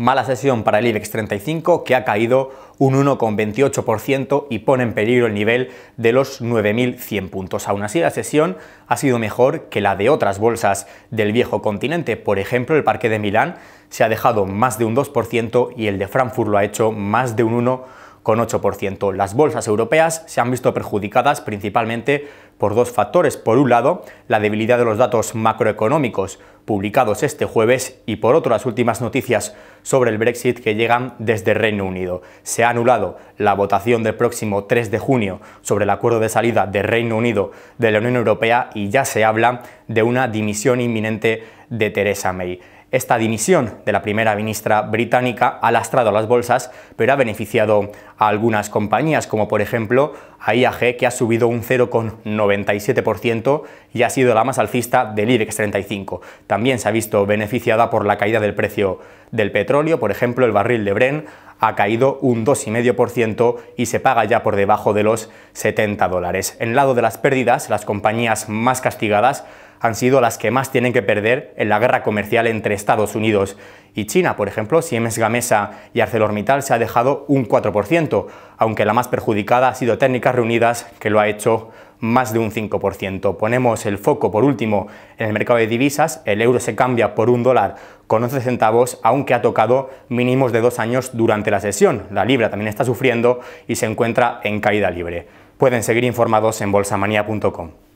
Mala sesión para el IBEX 35 que ha caído un 1,28% y pone en peligro el nivel de los 9.100 puntos. Aún así, la sesión ha sido mejor que la de otras bolsas del viejo continente. Por ejemplo, el parque de Milán se ha dejado más de un 2% y el de Frankfurt lo ha hecho más de un 1% con 8%. Las bolsas europeas se han visto perjudicadas principalmente por dos factores. Por un lado, la debilidad de los datos macroeconómicos publicados este jueves y por otro las últimas noticias sobre el Brexit que llegan desde Reino Unido. Se ha anulado la votación del próximo 3 de junio sobre el acuerdo de salida de Reino Unido de la Unión Europea y ya se habla de una dimisión inminente de Theresa May. Esta dimisión de la primera ministra británica ha lastrado las bolsas, pero ha beneficiado a algunas compañías, como por ejemplo a IAG, que ha subido un 0,97% y ha sido la más alcista del IBEX 35. También se ha visto beneficiada por la caída del precio del petróleo, por ejemplo, el barril de Bren ha caído un 2,5% y se paga ya por debajo de los 70 dólares. En el lado de las pérdidas, las compañías más castigadas han sido las que más tienen que perder en la guerra comercial entre Estados Unidos y China. Por ejemplo, Siemens Gamesa y ArcelorMittal se ha dejado un 4%, aunque la más perjudicada ha sido Técnicas Reunidas, que lo ha hecho más de un 5%. Ponemos el foco, por último, en el mercado de divisas. El euro se cambia por un dólar con 11 centavos, aunque ha tocado mínimos de dos años durante la sesión. La libra también está sufriendo y se encuentra en caída libre. Pueden seguir informados en bolsamanía.com.